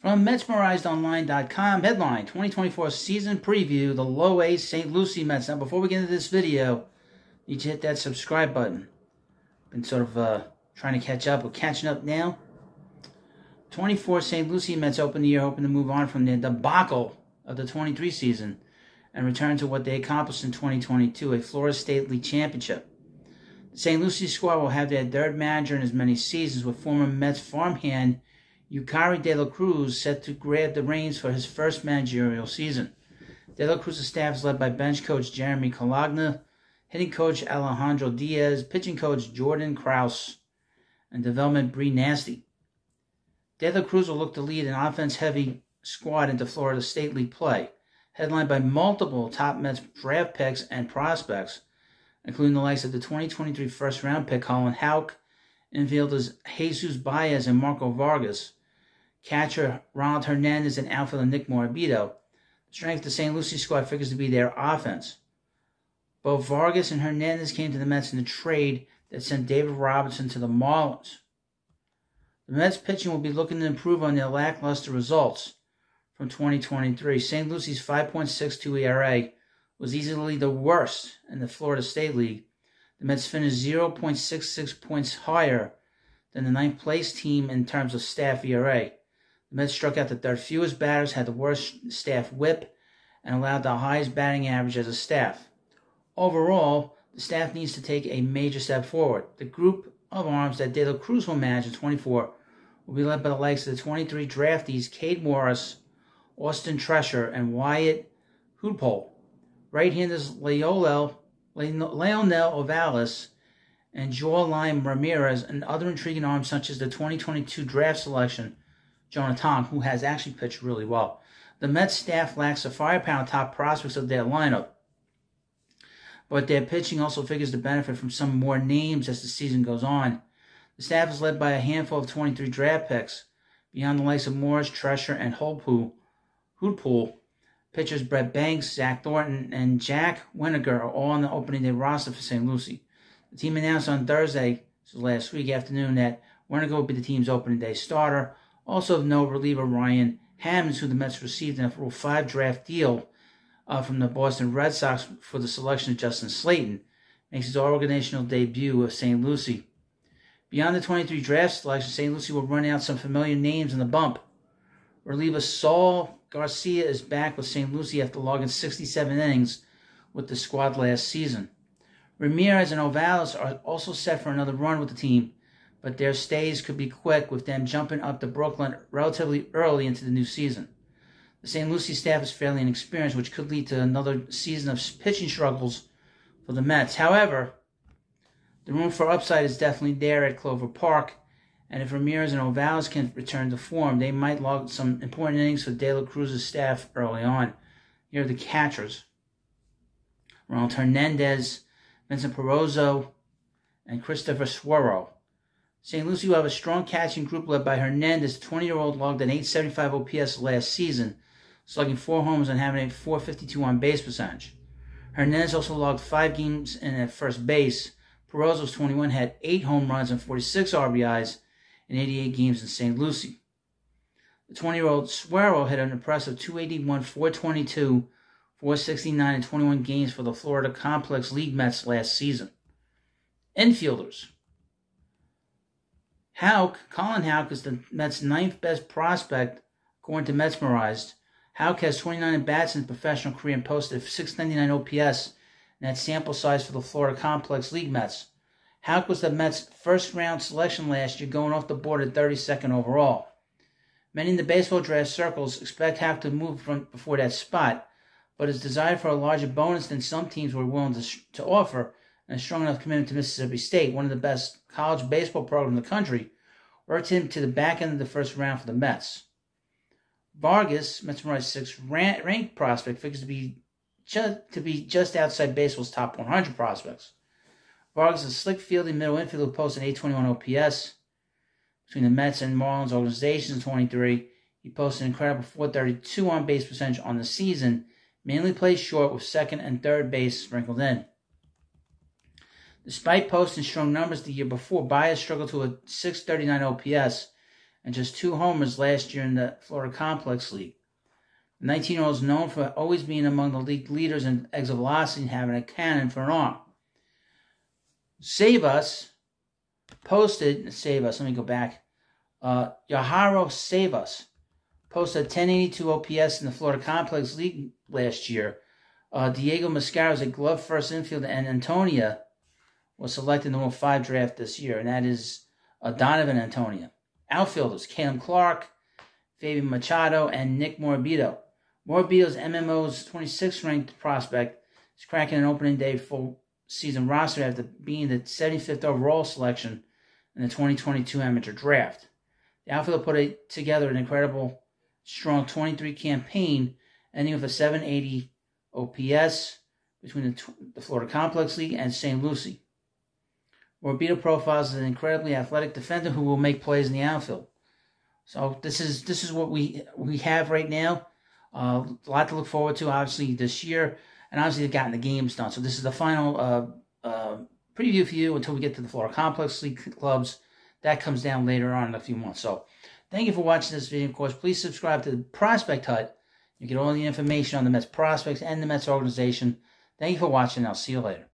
From MetsmerizedOnline.com, headline 2024 season preview, the low A St. Lucie Mets. Now, before we get into this video, you need to hit that subscribe button. Been sort of uh, trying to catch up. We're catching up now. 24 St. Lucie Mets open the year hoping to move on from the debacle of the 23 season and return to what they accomplished in 2022, a Florida State League championship. The St. Lucie squad will have their third manager in as many seasons, with former Mets farmhand Yucary De La Cruz set to grab the reins for his first managerial season. De La Cruz's staff is led by bench coach Jeremy Colagna, hitting coach Alejandro Diaz, pitching coach Jordan Kraus, and development Bree Nasty. De La Cruz will look to lead an offense-heavy squad into Florida State League play, headlined by multiple top Mets draft picks and prospects, including the likes of the 2023 first-round pick Colin Houck, infielders Jesus Baez and Marco Vargas, catcher Ronald Hernandez, and outfielder Nick Morabito. The strength of the St. Lucie squad figures to be their offense. Both Vargas and Hernandez came to the Mets in a trade that sent David Robertson to the Marlins. The Mets pitching will be looking to improve on their lackluster results from 2023. St. Lucie's 5.62 ERA was easily the worst in the Florida State League. The Mets finished 0.66 points higher than the ninth place team in terms of staff ERA. The Mets struck out the third fewest batters, had the worst staff whip, and allowed the highest batting average as a staff. Overall, the staff needs to take a major step forward. The group of arms that De La Cruz will manage in 24 will be led by the likes of the 23 draftees Kade Morris, Austin Troesser, and Wyatt Hudepohl. Right-handers Leolel, Leonel Ovalis and Joel Ramirez and other intriguing arms such as the 2022 draft selection Jonathan, who has actually pitched really well. The Mets staff lacks the firepower top prospects of their lineup, but their pitching also figures to benefit from some more names as the season goes on. The staff is led by a handful of 23 draft picks, beyond the likes of Morris, Troesser, and Hudepohl. Hudepohl. Pitchers Brett Banks, Zach Thornton, and Jack Wenninger are all on the opening day roster for St. Lucie. The team announced on Thursday, so last week afternoon, that Wenninger will be the team's opening day starter, also of note, reliever Ryan Hammonds, who the Mets received in a Rule 5 draft deal uh, from the Boston Red Sox for the selection of Justin Slaten, makes his organizational debut with St. Lucie. Beyond the 23 draft selection, St. Lucie will run out some familiar names in the bump. Reliever Saul Garcia is back with St. Lucie after logging 67 innings with the squad last season. Ramirez and Ovalis are also set for another run with the team but their stays could be quick with them jumping up to Brooklyn relatively early into the new season. The St. Lucie staff is fairly inexperienced, which could lead to another season of pitching struggles for the Mets. However, the room for upside is definitely there at Clover Park, and if Ramirez and Ovalis can return to form, they might log some important innings for De La Cruz's staff early on. Here are the catchers. Ronald Hernandez, Vincent Perozo, and Christopher Suero. St. Lucie will have a strong catching group led by Hernandez, 20 year old, logged an 875 OPS last season, slugging four homers and having a 452 on base percentage. Hernandez also logged five games in at first base. Perozo's 21 had eight home runs and 46 RBIs in 88 games in St. Lucie. The 20 year old Suero hit an impressive 281, 422, 469, and 21 games for the Florida Complex League Mets last season. Infielders. Houck, Colin Houck is the Mets' ninth best prospect, according to Metsmerized. Houck has 29 at bats in his professional career and posted 699 OPS in that sample size for the Florida Complex League Mets. Houck was the Mets' first round selection last year, going off the board at 32nd overall. Many in the baseball draft circles expect Houck to move from before that spot, but his desire for a larger bonus than some teams were willing to, to offer and a strong enough commitment to Mississippi State, one of the best college baseball programs in the country, worked him to the back end of the first round for the Mets. Vargas, Mets Mets six ranked prospect, figures to be just, to be just outside baseball's top 100 prospects. Vargas is a slick fielding middle infielder who posted 821 OPS between the Mets and Marlins organizations in 23. He posted an incredible 432 on base percentage on the season, mainly plays short with second and third base sprinkled in. Despite posting strong numbers the year before, Baez struggled to a 639 OPS and just two homers last year in the Florida Complex League. The 19 year old is known for always being among the league leaders in exit velocity and having a cannon for an arm. Save Us posted, Save Us, let me go back. Uh, Yaharo Save Us posted a 1082 OPS in the Florida Complex League last year. Uh, Diego Mascaro is a glove first infielder, and Antonia was selected in the 5 draft this year, and that is uh, Donovan Antonia. Outfielders, Caleb Clark, Fabian Machado, and Nick Morabito. Morabito's MMO's 26th ranked prospect is cracking an opening day full season roster after being the 75th overall selection in the 2022 amateur draft. The outfielder put a, together an incredible, strong 23 campaign, ending with a 780 OPS between the, the Florida Complex League and St. Lucie. Morabito profiles is an incredibly athletic defender who will make plays in the outfield. So this is this is what we we have right now. Uh, a lot to look forward to, obviously this year, and obviously they've gotten the games done. So this is the final uh, uh, preview for you until we get to the Florida Complex League clubs. That comes down later on in a few months. So thank you for watching this video. Of course, please subscribe to the Prospect Hut. You get all the information on the Mets prospects and the Mets organization. Thank you for watching. I'll see you later.